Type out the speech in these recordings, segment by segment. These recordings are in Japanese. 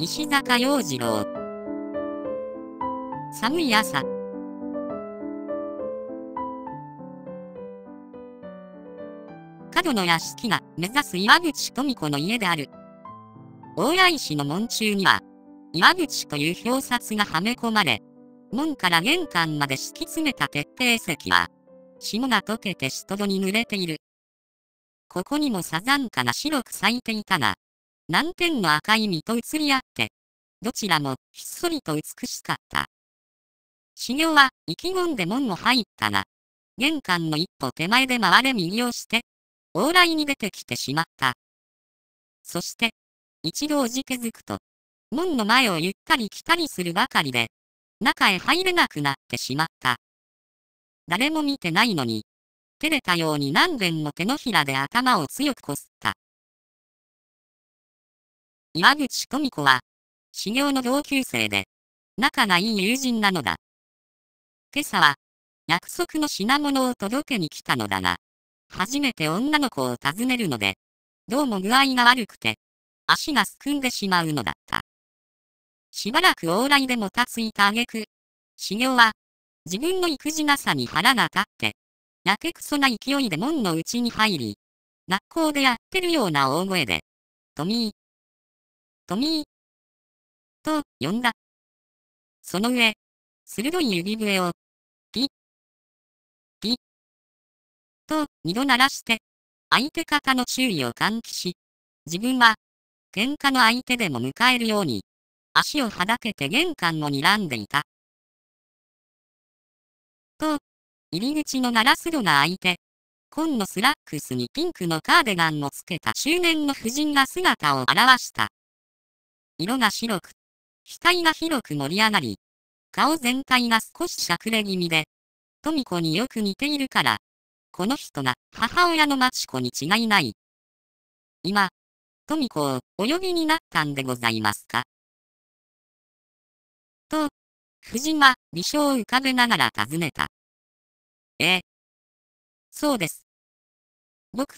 石坂洋次郎寒い朝角の屋敷が目指す岩口富子の家である。大谷石の門中には、岩口という表札がはめ込まれ、門から玄関まで敷き詰めた鉄平石は、霜が溶けてしとどに濡れている。ここにもサザンカが白く咲いていたが、南天の赤い実と移り合って、どちらもひっそりと美しかった。修行は意気込んで門も入ったが、玄関の一歩手前で回れ右をして、往来に出てきてしまった。そして、一度おじけづくと、門の前をゆったり来たりするばかりで、中へ入れなくなってしまった。誰も見てないのに、照れたように何べんも手のひらで頭を強くこすった。岩口富子は、修行の同級生で、仲がいい友人なのだ。今朝は、約束の品物を届けに来たのだが、初めて女の子を訪ねるので、どうも具合が悪くて、足がすくんでしまうのだった。しばらく往来でもたついた挙句、修行は、自分の育児なさに腹が立って、やけくそな勢いで門の内に入り、学校でやってるような大声で、トミー、トミー、と呼んだ。その上、鋭い指笛を、ピッ、ピッ、と二度鳴らして、相手方の注意を喚起し、自分は、喧嘩の相手でも迎えるように、足をはだけて玄関を睨んでいた。と、入り口のガラス戸が開いて、紺のスラックスにピンクのカーデガンをつけた中年の婦人が姿を現した。色が白く、額が広く盛り上がり、顔全体が少ししゃくれ気味で、富子によく似ているから、この人が母親の町子に違いない。今、富子をお呼びになったんでございますか？と、夫人は微笑を浮かべながら尋ねた。ええ。そうです。僕、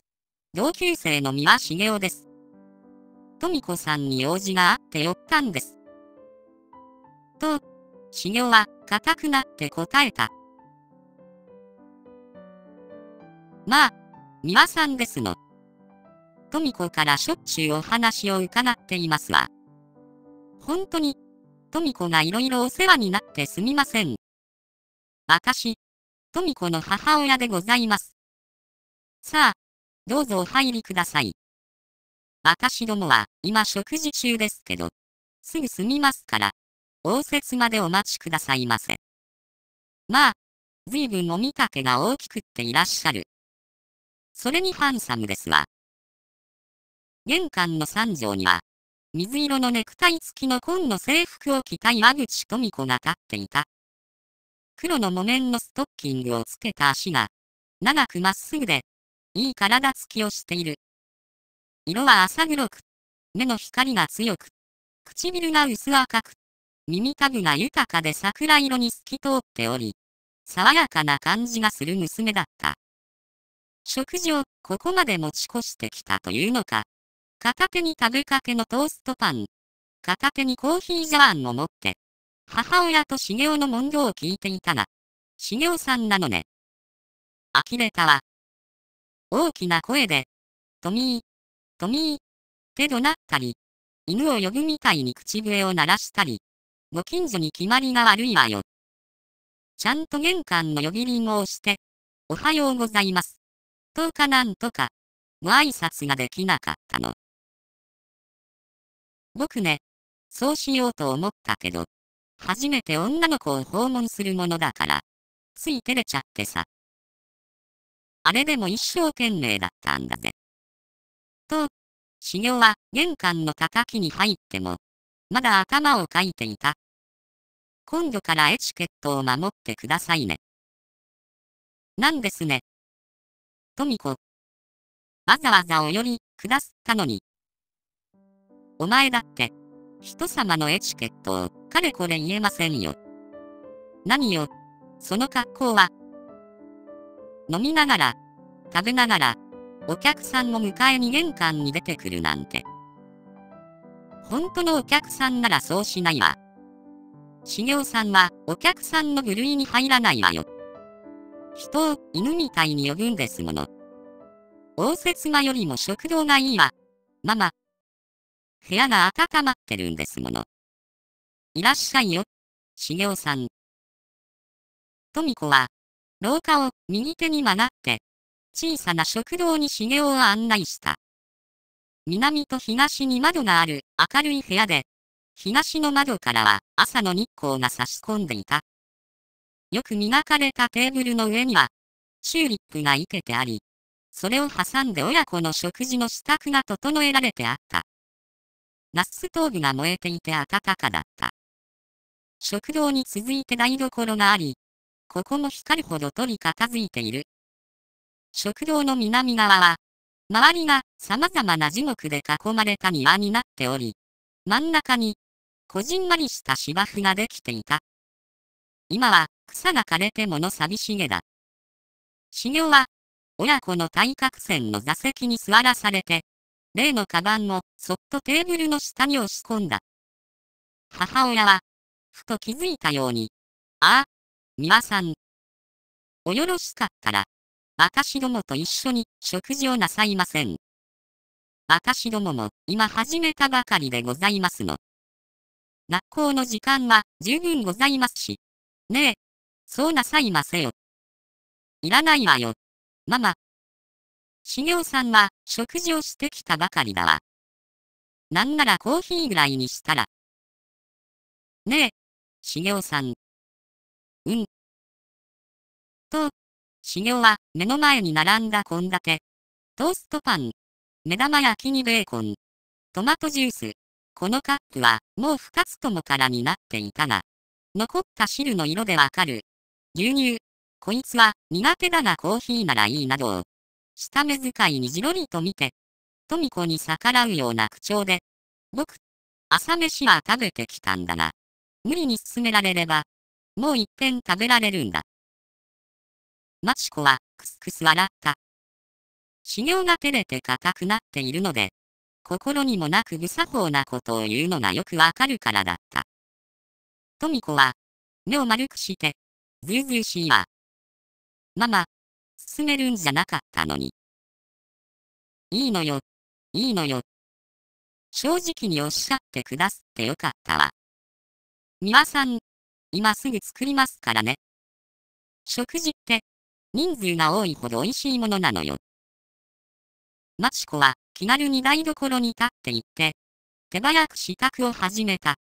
同級生の三輪茂雄です。富子さんに用事があって寄ったんです。と、茂雄は硬くなって答えた。まあ、三輪さんですの。富子からしょっちゅうお話を伺っていますわ。本当に、富子がいろいろお世話になってすみません。私、富子の母親でございます。さあ、どうぞお入りください。私どもは今食事中ですけど、すぐ済みますから、応接までお待ちくださいませ。まあ、ずいぶんお見かけが大きくっていらっしゃる。それにハンサムですわ。玄関の三条には、水色のネクタイ付きの紺の制服を着た岩口富子が立っていた。黒の木綿のストッキングをつけた足が、長くまっすぐで、いい体つきをしている。色は浅黒く、目の光が強く、唇が薄赤く、耳たぶが豊かで桜色に透き通っており、爽やかな感じがする娘だった。食事をここまで持ち越してきたというのか。片手に食べかけのトーストパン、片手にコーヒージャワンを持って、母親と茂雄の文言を聞いていたが、茂雄さんなのね。呆れたわ。大きな声で、トミー、トミー、って怒鳴ったり、犬を呼ぶみたいに口笛を鳴らしたり、ご近所に決まりが悪いわよ。ちゃんと玄関の呼び鈴を押して、おはようございます。とかなんとか、ご挨拶ができなかったの。僕ね、そうしようと思ったけど、初めて女の子を訪問するものだから、つい照れちゃってさ。あれでも一生懸命だったんだぜ。と、修行は玄関の叩きに入っても、まだ頭をかいていた。今度からエチケットを守ってくださいね。なんですね。富子。わざわざお寄りくだすったのに。お前だって、人様のエチケットを、かれこれ言えませんよ。何よ、その格好は。飲みながら、食べながら、お客さんを迎えに玄関に出てくるなんて。本当のお客さんならそうしないわ。茂雄さんはお客さんの部類に入らないわよ。人を犬みたいに呼ぶんですもの。応接間よりも食堂がいいわ。ママ。部屋が温まってるんですもの。いらっしゃいよ。茂雄さん。富子は、廊下を右手に曲がって、小さな食堂に茂雄を案内した。南と東に窓がある明るい部屋で、東の窓からは朝の日光が差し込んでいた。よく磨かれたテーブルの上には、チューリップが生けてあり、それを挟んで親子の食事の支度が整えられてあった。ガスストーブが燃えていて暖かだった。食堂に続いて台所があり、ここも光るほど取り片付いている。食堂の南側は、周りが様々な樹木で囲まれた庭になっており、真ん中に、こじんまりした芝生ができていた。今は草が枯れて物寂しげだ。修行は、親子の対角線の座席に座らされて、例のカバンもそっとテーブルの下に押し込んだ。母親は、ふと気づいたように、ああ、美輪さん。およろしかったら、私どもと一緒に食事をなさいません。私どもも今始めたばかりでございますの。学校の時間は十分ございますし。ねえ、そうなさいませよ。いらないわよ。ママ。茂雄さんは食事をしてきたばかりだわ。なんならコーヒーぐらいにしたら。ねえ、茂雄さん。うん。と、茂雄は目の前に並んだ献立、トーストパン、目玉焼きにベーコン、トマトジュース。このカップはもう二つとも空になっていたが、残った汁の色でわかる。牛乳。こいつは苦手だがコーヒーならいいなどを、下目遣いにじろりと見て、富子に逆らうような口調で、僕、朝飯は食べてきたんだが、無理に進められれば、もう一遍食べられるんだ。マチコはクスクス笑った。修行が照れて硬くなっているので、心にもなく無作法なことを言うのがよくわかるからだった。富子は、目を丸くして、ずうずうしいわ。ママ、進めるんじゃなかったのに。いいのよ、いいのよ。正直におっしゃってくだすってよかったわ。美輪さん、今すぐ作りますからね。食事、人数が多いほど美味しいものなのよ。マチコは気軽に台所に立って行って、手早く支度を始めた。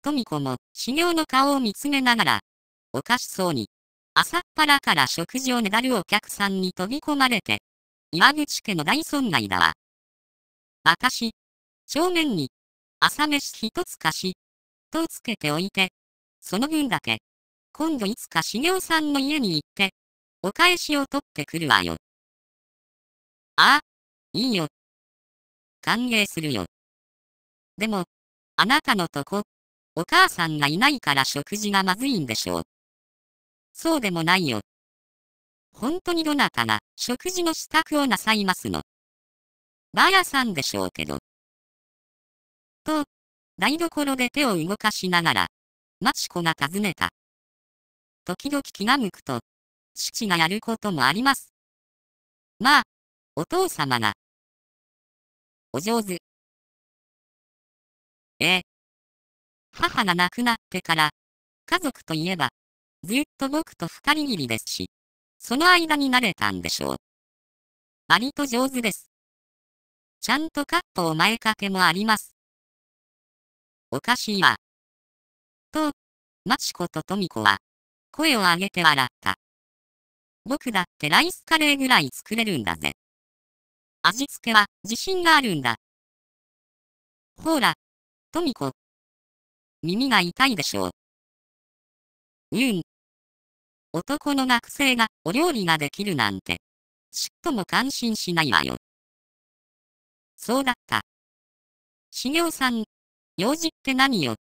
富子も修行の顔を見つめながら、おかしそうに、朝っぱらから食事をねだるお客さんに飛び込まれて、岩口家の大損害だわ。私、正面に、朝飯一つ貸し、とつけておいて、その分だけ、今度いつか修行さんの家に行って、お返しを取ってくるわよ。ああ、いいよ。歓迎するよ。でも、あなたのとこ、お母さんがいないから食事がまずいんでしょう。そうでもないよ。本当にどなたが食事の支度をなさいますの。バーヤさんでしょうけど。と、台所で手を動かしながら、マチコが尋ねた。時々気が向くと、父がやることもあります。まあ、お父様が。お上手。ええ。母が亡くなってから、家族といえば、ずっと僕と二人きりですし、その間に慣れたんでしょう。割と上手です。ちゃんとカットを前掛けもあります。おかしいわ。と、マチコとトミコは、声を上げて笑った。僕だってライスカレーぐらい作れるんだぜ。味付けは自信があるんだ。ほら、トミコ。耳が痛いでしょう。うん。男の学生がお料理ができるなんて、ちっとも感心しないわよ。そうだった。修行さん、用事って何よ。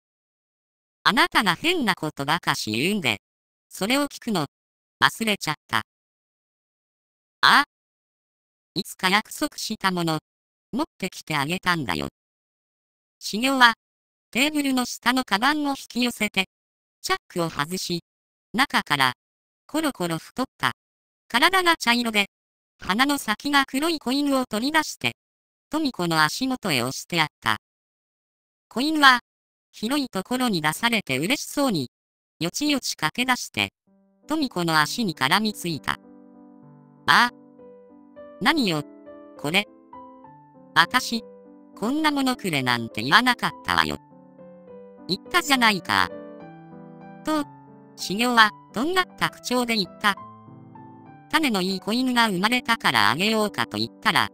あなたが変なことばかし言うんで、それを聞くの、忘れちゃった。いつか約束したもの、持ってきてあげたんだよ。修行は、テーブルの下のカバンを引き寄せて、チャックを外し、中から、コロコロ太った、体が茶色で、鼻の先が黒い子犬を取り出して、富子の足元へ押してやった。子犬は、広いところに出されて嬉しそうに、よちよち駆け出して、富子の足に絡みついた。ああ。何よ、これ。あたし、こんなものくれなんて言わなかったわよ。言ったじゃないか。と、修行は、とんがった口調で言った？種のいい子犬が生まれたからあげようかと言ったら、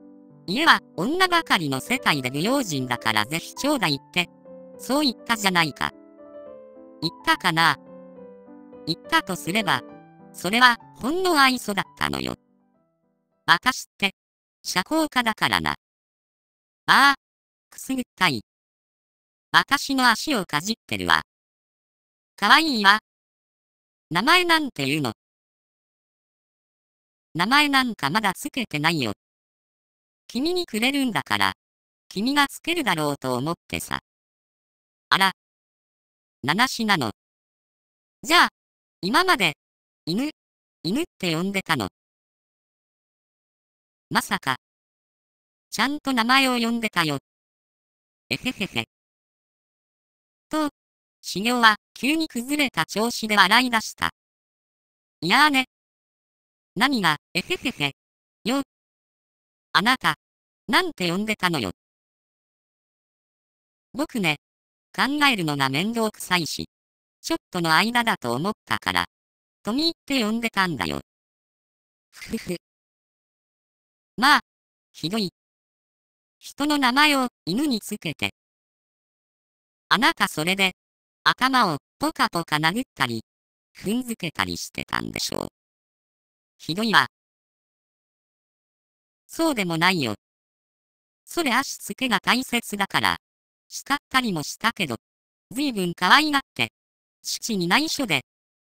家は女ばかりの世界で不用心だからぜひちょうだいって、そう言ったじゃないか。言ったかな？言ったとすれば、それはほんの愛想だったのよ。私って、社交家だからな。ああ、くすぐったい。私の足をかじってるわ。かわいいわ。名前なんて言うの。名前なんかまだつけてないよ。君にくれるんだから、君がつけるだろうと思ってさ。あら。七しなの。じゃあ、今まで、犬、犬って呼んでたの。まさか。ちゃんと名前を呼んでたよ。えへへへ。と、修行は急に崩れた調子で笑い出した。いやーね。何が、えへへへ。よ。あなた、なんて呼んでたのよ。僕ね、考えるのが面倒くさいし、ちょっとの間だと思ったから、トミーって呼んでたんだよ。ふふふ。まあ、ひどい。人の名前を犬につけて。あなたそれで、頭をポカポカ殴ったり、踏んづけたりしてたんでしょう。ひどいわ。そうでもないよ。それ足つけが大切だから、叱ったりもしたけど、ずいぶん可愛がって、父に内緒で、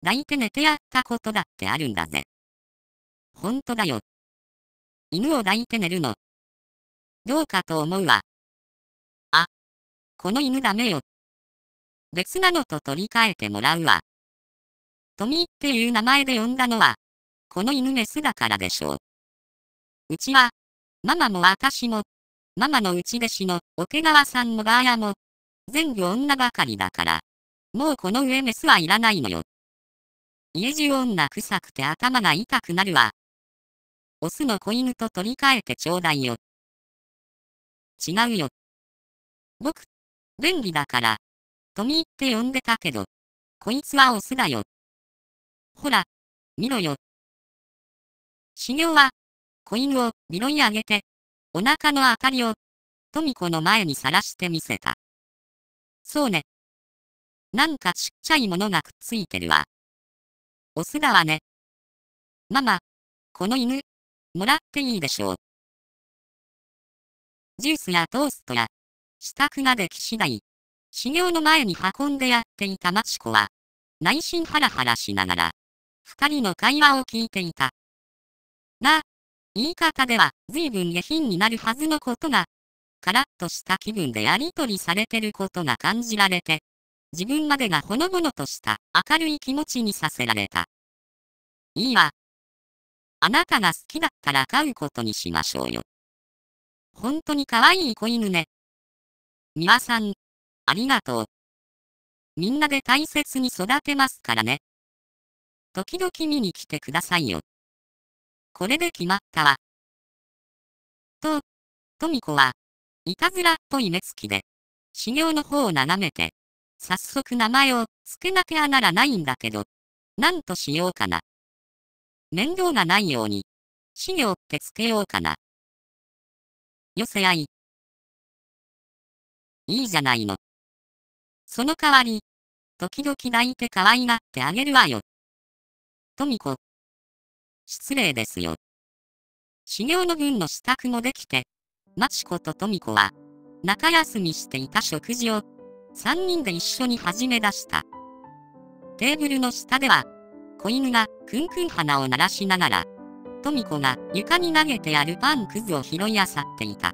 抱いて寝てやったことだってあるんだぜ。ほんとだよ。犬を抱いて寝るの。どうかと思うわ。あ、この犬ダメよ。別なのと取り替えてもらうわ。トミーっていう名前で呼んだのは、この犬メスだからでしょう。うちは、ママも私も、ママの内弟子の桶川さんもバーヤも、全部女ばかりだから、もうこの上メスはいらないのよ。家中女臭くて頭が痛くなるわ。オスの子犬と取り替えてちょうだいよ。違うよ。僕、便利だから、トミーって呼んでたけど、こいつはオスだよ。ほら、見ろよ。修行は、子犬を拾い上げて、お腹の明かりを、富子の前にさらしてみせた。そうね。なんかちっちゃいものがくっついてるわ。オスだわね。ママ、この犬、もらっていいでしょう。ジュースやトーストや、支度ができ次第、修行の前に運んでやっていたマチコは、内心ハラハラしながら、二人の会話を聞いていた。が、言い方では随分下品になるはずのことが、カラッとした気分でやりとりされてることが感じられて、自分までがほのぼのとした明るい気持ちにさせられた。いいわ。あなたが好きだったら飼うことにしましょうよ。本当に可愛い子犬ね。みわさん、ありがとう。みんなで大切に育てますからね。時々見に来てくださいよ。これで決まったわ。と、トミコは、いたずらっぽい目つきで、修行の方を眺めて、早速名前を付けなきゃならないんだけど、なんとしようかな。面倒がないように、修行ってつけようかな。寄せ合い。いいじゃないの。その代わり、時々抱いて可愛がってあげるわよ。とみこ。失礼ですよ。修行の分の支度もできて、マチコとトミコは、中休みしていた食事を、三人で一緒に始め出した。テーブルの下では、子犬がクンクン鼻を鳴らしながら、トミコが床に投げてあるパンくずを拾い漁っていた。